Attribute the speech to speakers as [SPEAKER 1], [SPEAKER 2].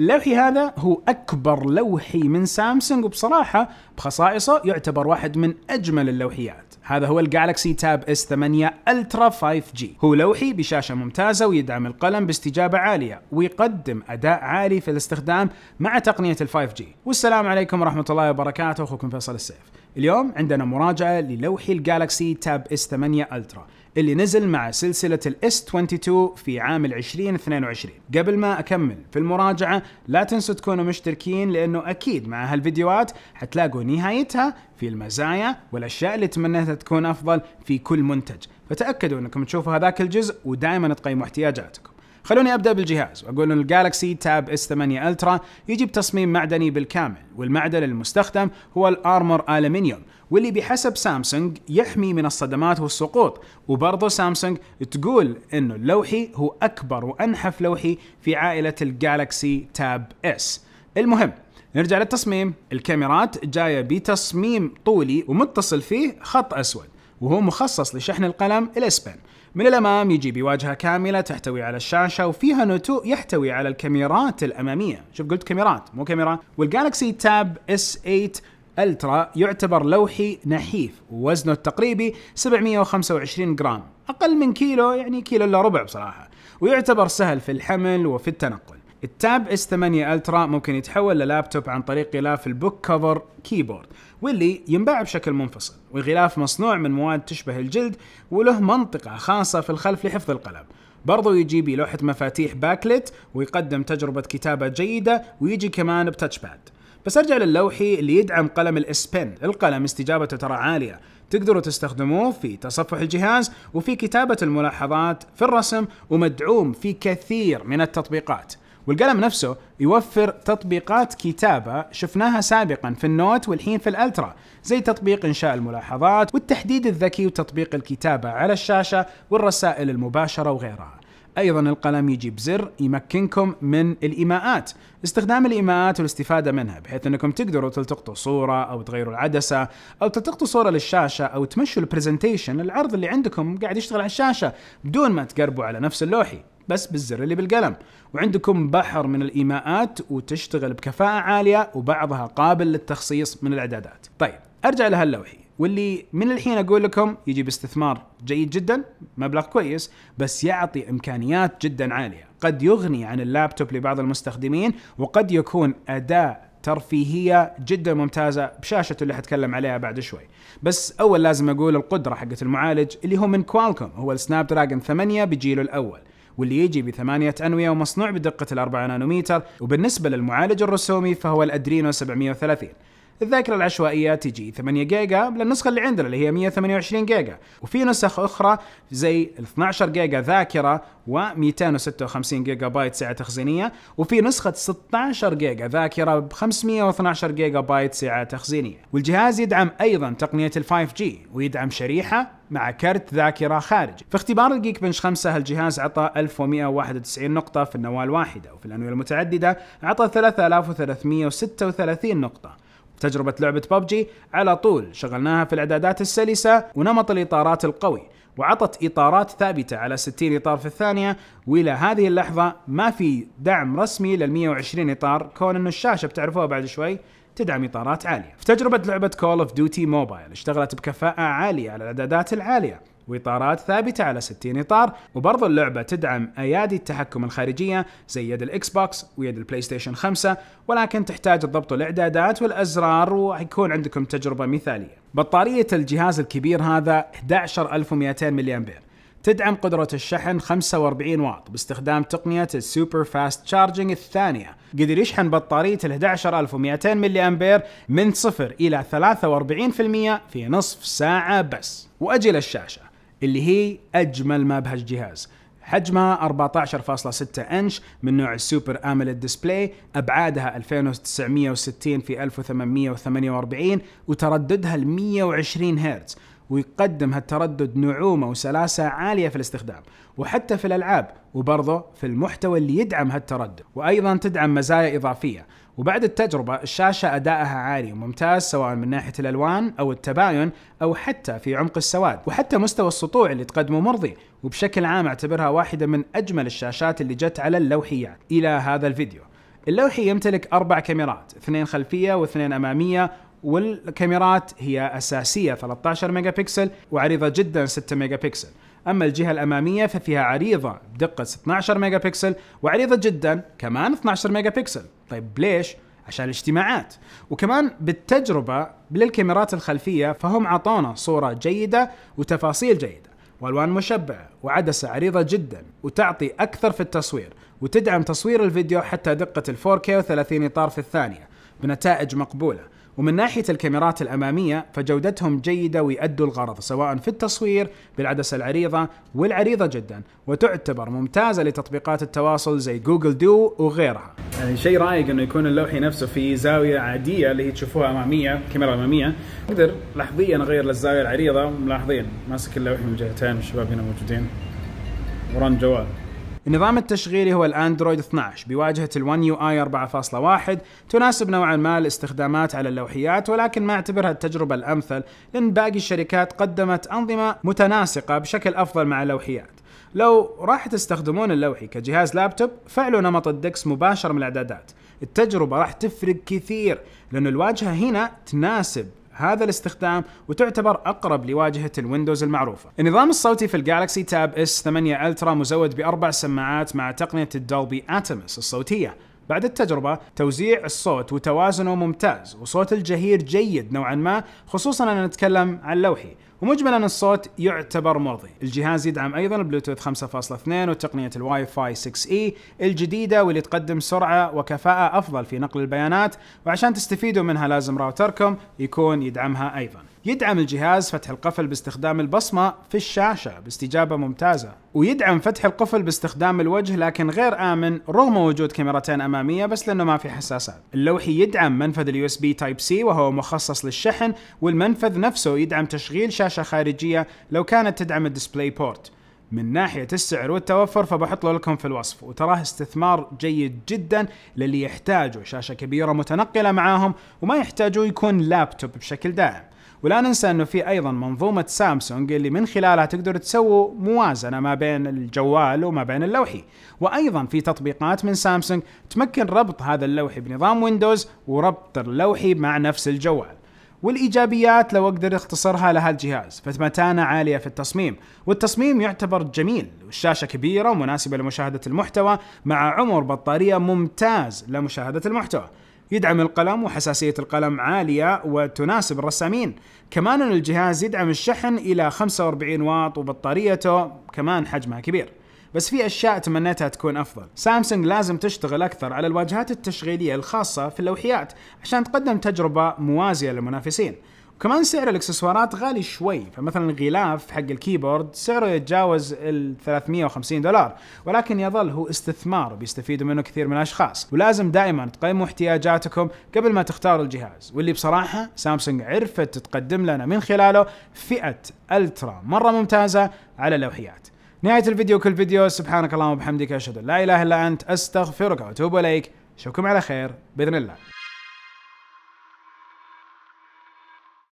[SPEAKER 1] اللوحي هذا هو أكبر لوحي من سامسونج وبصراحة بخصائصه يعتبر واحد من أجمل اللوحيات. هذا هو ال Galaxy Tab S8 Ultra 5G هو لوحي بشاشة ممتازة ويدعم القلم باستجابة عالية ويقدم أداء عالي في الاستخدام مع تقنية ال 5G والسلام عليكم ورحمة الله وبركاته. أخوكم فيصل السيف. اليوم عندنا مراجعة للوحي ال Galaxy Tab S8 Ultra اللي نزل مع سلسلة ال S22 في عام 2022 قبل ما أكمل في المراجعة لا تنسوا تكونوا مشتركين لأنه أكيد مع هالفيديوهات حتلاقوا نهايتها في المزايا والأشياء اللي تمنيتها تكون أفضل في كل منتج. فتأكدوا أنكم تشوفوا هذاك الجزء ودائما تقيموا احتياجاتكم. خلوني أبدأ بالجهاز. وأقول إن ال Galaxy Tab S8 Ultra يجي بتصميم معدني بالكامل والمعدن المستخدم هو ال armor aluminum واللي بحسب سامسونج يحمي من الصدمات والسقوط. وبرضه سامسونج تقول إنه اللوحي هو أكبر وأنحف لوحي في عائلة ال Galaxy Tab S. المهم نرجع للتصميم. الكاميرات جاية بتصميم طولي ومتصل فيه خط أسود وهو مخصص لشحن القلم ال S Pen من الأمام يجي بواجهة كاملة تحتوي على الشاشة وفيها نتوء يحتوي على الكاميرات الأمامية. شوف قلت كاميرات مو كاميرا. وال Galaxy Tab S8 Ultra يعتبر لوحي نحيف ووزنه التقريبي 725 جرام. أقل من كيلو يعني كيلو إلا ربع بصراحة. ويعتبر سهل في الحمل وفي التنقل. ال Tab S8 Ultra ممكن يتحول للابتوب عن طريق غلاف ال book cover keyboard واللي ينباع بشكل منفصل والغلاف مصنوع من مواد تشبه الجلد وله منطقة خاصة في الخلف لحفظ القلم. برضو يجي بلوحة مفاتيح backlit ويقدم تجربة كتابة جيدة ويجي كمان ب touchpad بس أرجع للوحي اللي يدعم قلم ال S Pen القلم استجابته ترى عالية. تقدروا تستخدموه في تصفح الجهاز وفي كتابة الملاحظات في الرسم ومدعوم في كثير من التطبيقات. والقلم نفسه يوفر تطبيقات كتابة شفناها سابقا في ال Note والحين في ال Ultra زي تطبيق إنشاء الملاحظات والتحديد الذكي وتطبيق الكتابة على الشاشة والرسائل المباشرة وغيرها. أيضا القلم يجي بزر يمكنكم من الإيماءات استخدام الإيماءات والاستفادة منها بحيث أنكم تقدروا تلتقطوا صورة أو تغيروا العدسة أو تلتقطوا صورة للشاشة أو تمشوا ال presentation العرض اللي عندكم قاعد يشتغل على الشاشة بدون ما تقربوا على نفس اللوحي بس بالزر اللي بالقلم. وعندكم بحر من الإيماءات وتشتغل بكفاءة عالية وبعضها قابل للتخصيص من الإعدادات. طيب أرجع لهاللوحي واللي من الحين أقول لكم يجي باستثمار جيد جدا مبلغ كويس بس يعطي إمكانيات جدا عالية. قد يغني عن اللابتوب لبعض المستخدمين وقد يكون اداء ترفيهية جدا ممتازة بشاشته اللي حتكلم عليها بعد شوي. بس أول لازم أقول القدرة حقت المعالج اللي هو من Qualcomm هو ال Snapdragon 8 بجيله الأول. واللي يجي بثمانية أنوية ومصنوع بدقة الأربعة نانومتر وبالنسبة للمعالج الرسومي فهو ال Adreno 730 الذاكرة العشوائية تجي 8 جيجا للنسخة اللي عندنا اللي هي 128 جيجا. وفي نسخ أخرى زي ال 12 جيجا ذاكرة و256 جيجا بايت سعة تخزينية. وفي نسخة 16 جيجا ذاكرة ب 512 جيجا بايت سعة تخزينية. والجهاز يدعم أيضا تقنية ال 5G ويدعم شريحة مع كرت ذاكرة خارجي. في اختبار الجيك بنش 5 الجهاز عطى 1191 نقطة في النواة الواحدة وفي الأنوية المتعددة عطى 3336 نقطة. تجربة لعبة ببجي على طول. شغلناها في الإعدادات السلسة ونمط الإطارات القوي وعطت إطارات ثابتة على 60 إطار في الثانية وإلى هذه اللحظة ما في دعم رسمي لل 120 إطار. كون أنه الشاشة بتعرفوها بعد شوي تدعم إطارات عالية. في تجربة لعبة Call of Duty Mobile اشتغلت بكفاءة عالية على الإعدادات العالية. واطارات ثابتة على 60 إطار وبرضه اللعبة تدعم أيادي التحكم الخارجية زي يد ال Xbox ويد ال PlayStation 5 ولكن تحتاج تضبط الاعدادات والأزرار وحيكون عندكم تجربة مثالية. بطارية الجهاز الكبير هذا 11200 ملي امبير تدعم قدرة الشحن 45 واط باستخدام تقنية ال super fast charging الثانية. قدر يشحن بطارية ال 11200 ملي أمبير من صفر إلى 43% في نصف ساعة بس. وأجي للشاشة اللي هي أجمل ما بهالجهاز. حجمها 14.6 إنش من نوع ال Super AMOLED display أبعادها 2960 في 1848 وترددها ال 120 هرتز ويقدم هالتردد نعومة وسلاسة عالية في الاستخدام وحتى في الألعاب وبرضه في المحتوى اللي يدعم هالتردد وأيضا تدعم مزايا إضافية. وبعد التجربة الشاشة أدائها عالي وممتاز سواء من ناحية الألوان أو التباين أو حتى في عمق السواد وحتى مستوى السطوع اللي تقدمه مرضي. وبشكل عام أعتبرها واحدة من أجمل الشاشات اللي جت على اللوحيات. إلى هذا الفيديو. اللوحي يمتلك أربع كاميرات اثنين خلفية واثنين أمامية والكاميرات هي أساسية 13 ميجا بكسل وعريضة جدا 6 ميجا بكسل أما الجهة الأمامية ففيها عريضة بدقة 12 ميجا بكسل وعريضة جدا كمان 12 ميجا بكسل طيب ليش؟ عشان الاجتماعات. وكمان بالتجربة للكاميرات الخلفية فهم عطونا صورة جيدة وتفاصيل جيدة وألوان مشبعة وعدسة عريضة جدا وتعطي أكثر في التصوير وتدعم تصوير الفيديو حتى دقة ال 4K و30 إطار في الثانية بنتائج مقبولة. ومن ناحية الكاميرات الأمامية فجودتهم جيدة ويأدوا الغرض سواء في التصوير بالعدسة العريضة والعريضة جدا وتعتبر ممتازة لتطبيقات التواصل زي Google Duo وغيرها. يعني شيء رايق إنه يكون اللوحي نفسه في زاوية عادية اللي هي تشوفوها أمامية كاميرا أمامية. أقدر لحظيا أغير للزاوية العريضة ملاحظين ماسك اللوحي من جهتين الشباب هنا موجودين ورا الجوال. النظام التشغيلي هو ال Android 12 بواجهة ال1 يو اي 4.1 تناسب نوعا ما الاستخدامات على اللوحيات ولكن ما أعتبرها التجربة الأمثل لأن باقي الشركات قدمت أنظمة متناسقة بشكل أفضل مع اللوحيات. لو راح تستخدمون اللوحي كجهاز لابتوب فعلوا نمط ال DeX مباشر من الإعدادات. التجربة راح تفرق كثير لأن الواجهة هنا تناسب هذا الاستخدام وتعتبر أقرب لواجهة ال Windows المعروفة. النظام الصوتي في ال Galaxy Tab S8 Ultra مزود بأربع سماعات مع تقنية ال Dolby Atmos الصوتية. بعد التجربة توزيع الصوت وتوازنه ممتاز وصوت الجهير جيد نوعا ما خصوصا أن نتكلم عن لوحي ومجملا الصوت يعتبر مرضي. الجهاز يدعم أيضا البلوتوث 5.2 وتقنية الواي فاي 6 إي الجديدة واللي تقدم سرعة وكفاءة أفضل في نقل البيانات. وعشان تستفيدوا منها لازم راوتركم يكون يدعمها أيضا. يدعم الجهاز فتح القفل باستخدام البصمة في الشاشة باستجابة ممتازة. ويدعم فتح القفل باستخدام الوجه لكن غير آمن رغم وجود كاميرتين أمامية بس لأنه ما في حساسات. اللوحي يدعم منفذ ال USB Type-C وهو مخصص للشحن والمنفذ نفسه يدعم تشغيل شاشة خارجية لو كانت تدعم ال DisplayPort من ناحية السعر والتوفر فبحط له لكم في الوصف. وتراه استثمار جيد جدا للي يحتاجوا شاشة كبيرة متنقلة معاهم وما يحتاجوا يكون لابتوب بشكل دائم. ولا ننسى أنه في أيضا منظومة سامسونج اللي من خلالها تقدروا تسووا موازنة ما بين الجوال وما بين اللوحي وأيضا في تطبيقات من سامسونج تمكن ربط هذا اللوحي بنظام Windows وربط اللوحي مع نفس الجوال. والإيجابيات لو أقدر أختصرها لهذا الجهاز فمتانة عالية في التصميم. والتصميم يعتبر جميل والشاشة كبيرة ومناسبة لمشاهدة المحتوى مع عمر بطارية ممتاز لمشاهدة المحتوى. يدعم القلم وحساسية القلم عالية وتناسب الرسامين. كمان الجهاز يدعم الشحن إلى 45 واط وبطاريته كمان حجمها كبير. بس في أشياء تمنيتها تكون أفضل. سامسونج لازم تشتغل أكثر على الواجهات التشغيلية الخاصة في اللوحيات عشان تقدم تجربة موازية للمنافسين. وكمان سعر الإكسسوارات غالي شوي فمثلا الغلاف حق الكيبورد سعره يتجاوز ال 350 دولار ولكن يظل هو استثمار بيستفيدوا منه كثير من الأشخاص. ولازم دائما تقيموا احتياجاتكم قبل ما تختاروا الجهاز. واللي بصراحة سامسونج عرفت تقدم لنا من خلاله فئة ألترا مرة ممتازة على اللوحيات. نهاية الفيديو كل فيديو سبحانك اللهم وبحمدك أشهد أن لا إله إلا أنت أستغفرك وأتوب إليك. أشوفكم على خير بإذن الله.